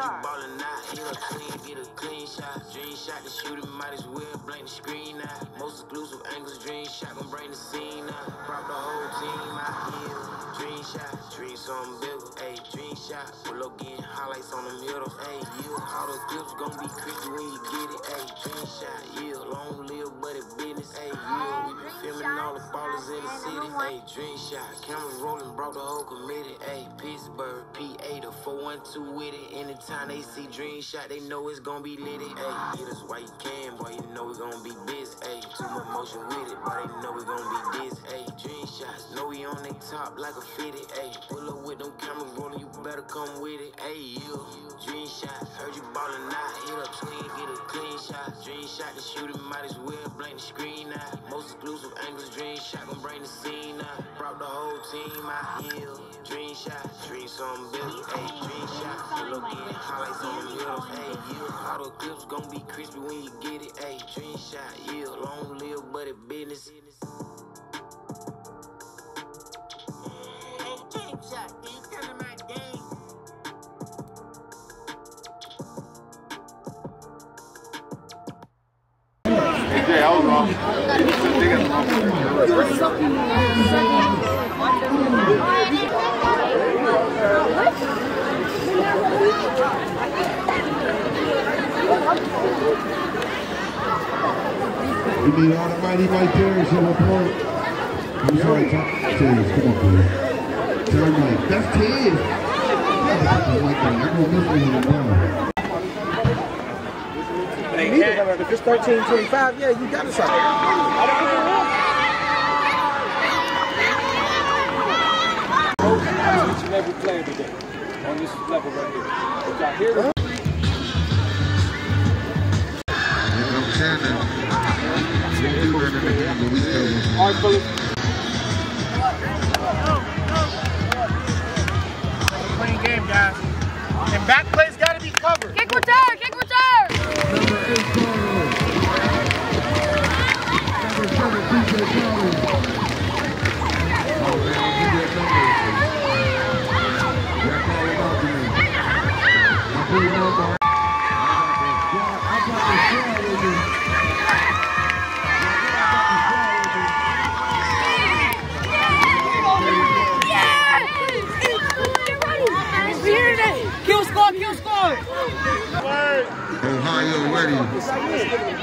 you ballin' out, hit a clean, get a clean shot. Dream shot to shoot it, might as well blank the screen out. Most exclusive angles, dream shot gon' bring the scene out. Brought the whole team out here. Dream shot, dream something bigger. Ayy, dream shot, pull up getting highlights on the middle. Ayy, yeah, all the clips gon' be crispy when you get it. Ayy, dream shot, yeah, long live, but it yeah, we been filming all the ballers in the city. Ayy, dream shot, camera rolling, brought the whole committee. Ayy, Pittsburgh, PA, the 412 with it. Anytime they see dream shot, they know it's gonna be lit. Ayy, hit us while you can, boy, you know we gonna be busy. Ayy, too much motion with it, but they know we gonna be busy. Ayy, dream shots, know we on they top like a fitted. Ayy, pull up with them cameras rolling, you better come with it. Ayy, you, dream shot, heard you ballin' out, hit Dream shot to shoot it, might as well blank the screen out. Most exclusive angles, dream shot gon' bring the scene out. Brought the whole team out here. Dream shot, dream something bigger. Ayy, dream shot, pull up getting highlights on the middle. Ayy, yeah, all the clips gon' be crispy when you get it. Ayy, dream shot, yeah, long live, it business. DJ, I was wrong. Need the right there to report. I'm sorry. Tiz, come on, boy. Turn right. That's Tiz. Like that. I'm gonna miss him now. If it's 13, 25, yeah, you got to stop. each and every player today on this level right here. If y'all hear the I'm Shannon. We do better than him, but we still. All right, fellas. Game, guys. And back plays got to be covered. Kick return, kick return. Number eight,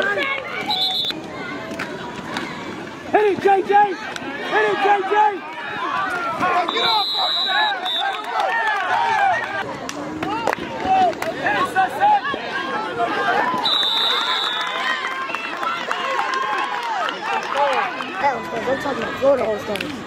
ready. Hit it, JJ! Hit it, JJ! They're talking about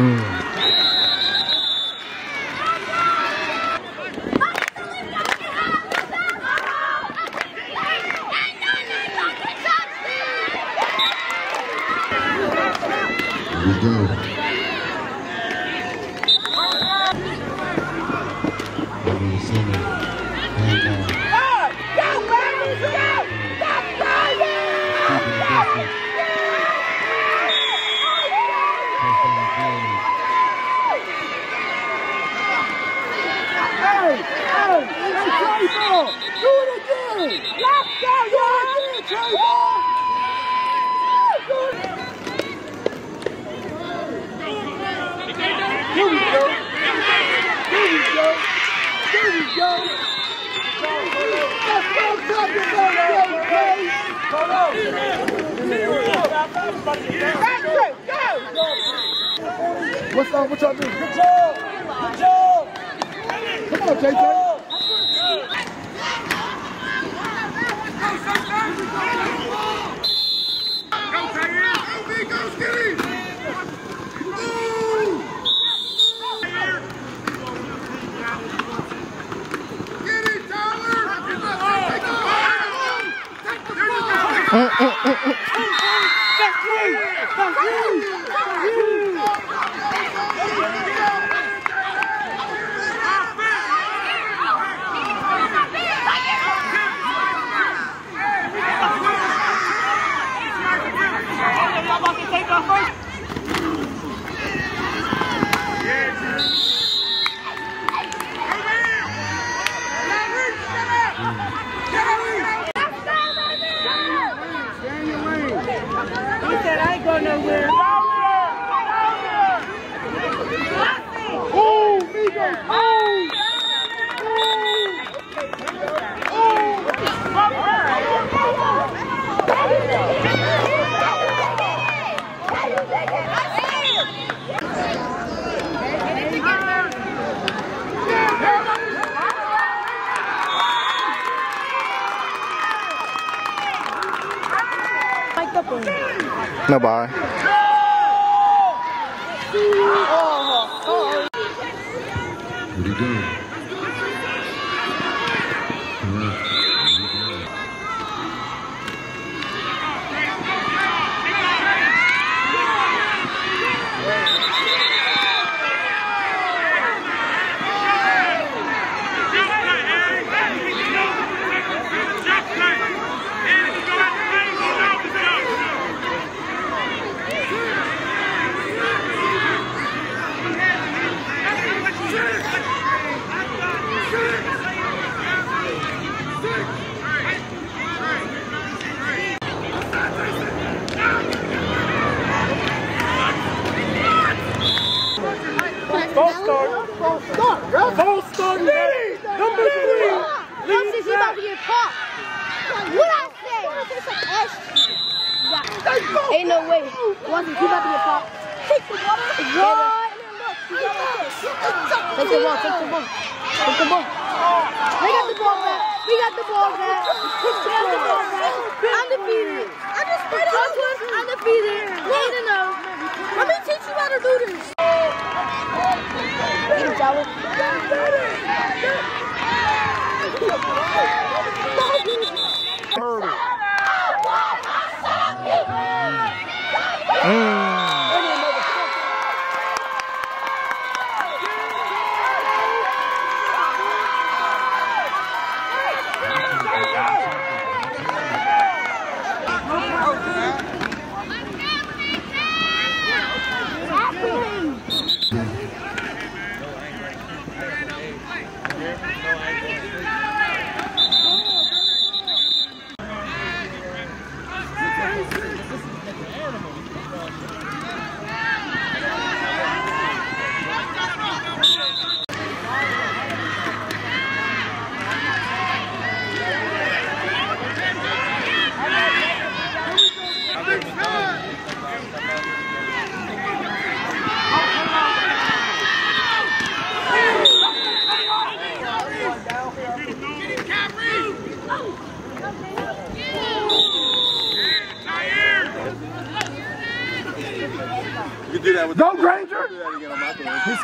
Mm. What's up? What y'all do? Good job. Good job. Come on, JJ. He said I ain't going nowhere. Oh, Migos. Oh. Like the boom. No bye. Where'd he go? Correct. False start. False start. False start. Number three. Once he about to get caught. What I say? Ain't no way. Once he about to get caught. Take the ball. What? Take the ball. Take the ball. Take the ball. We got the ball back. We got the ball back. We got the ball back. I'm defeated. I just played I'm defeated. Need to oh. know. Let me teach you how to do this. Get him, Jalo. You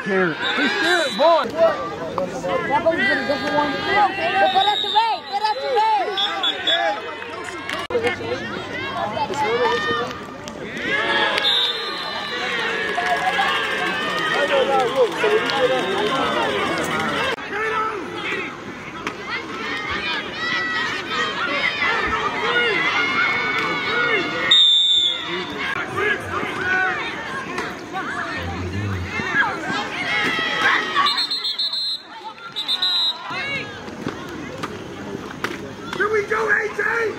scared. He's scared, boy. That boy's a different one. Come on, Peter. Put us away. Put us. Yeah. You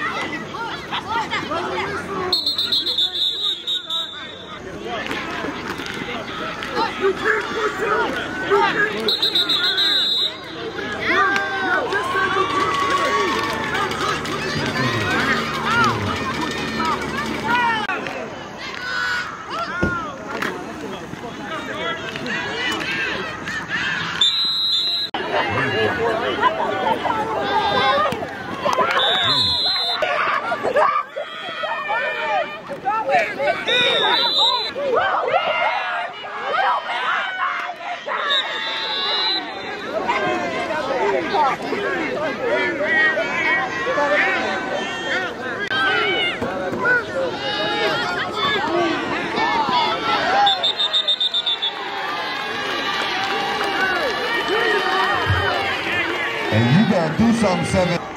do something, seven.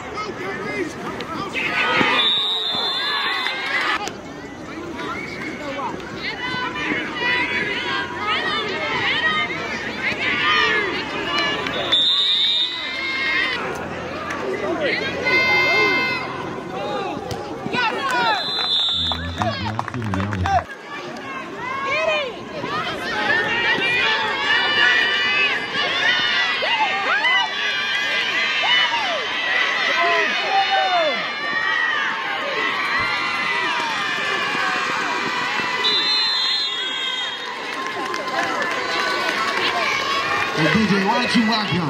Hey, DJ, why don't you rock him?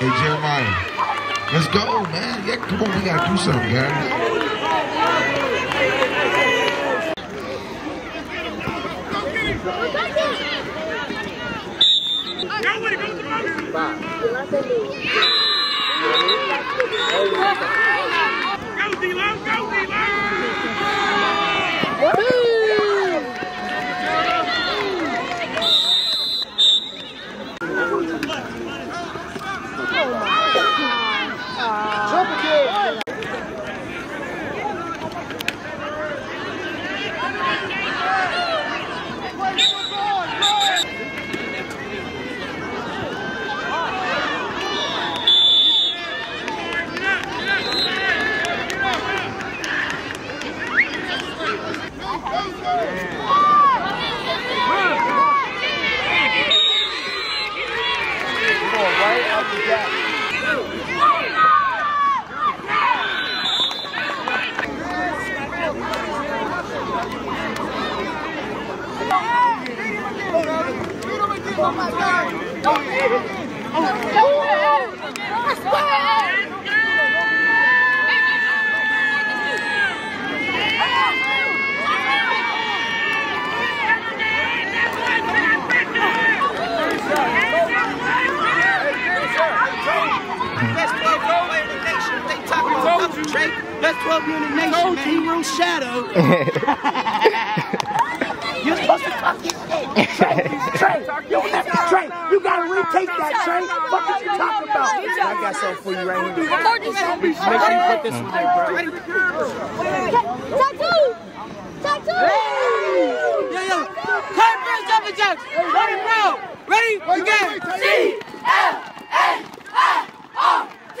Hey, Jeremiah, let's go, man. Yeah, come on, we gotta do something, guys. Go, D-Lo! Go, D-Lo! Let's 12 you in the nation. They talking about nothing, Trey. Let's 12U in the nation, man. Hero Shadow. You're supposed to talk your shit. Trey, you left Trey. You gotta retake that, Trey. What are you talking about? I got something for you right here. Make sure you put this one there, bro. Tattoo! Tattoo! Yo, yo. Clap for jumping jacks. Ready, bro. Ready? You got C L A I R T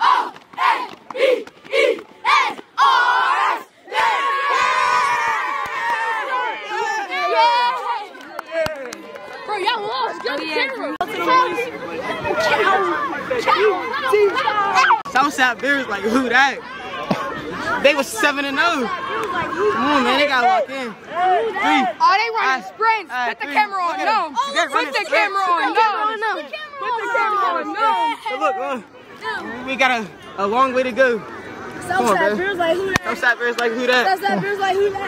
O A B E S R S. Bro, y'all lost. Get the camera. Southside Bears like who that? They was seven and zero. Come on, man, they gotta walk in. Three. Oh, they running sprints. Put the camera on Look at them. them. They're Put the camera on Put the them. camera on Put the camera on. So look, look, we got a, a long way to go. Southside. Bears like who that? Southside Bears like who that? Southside Bears like who that?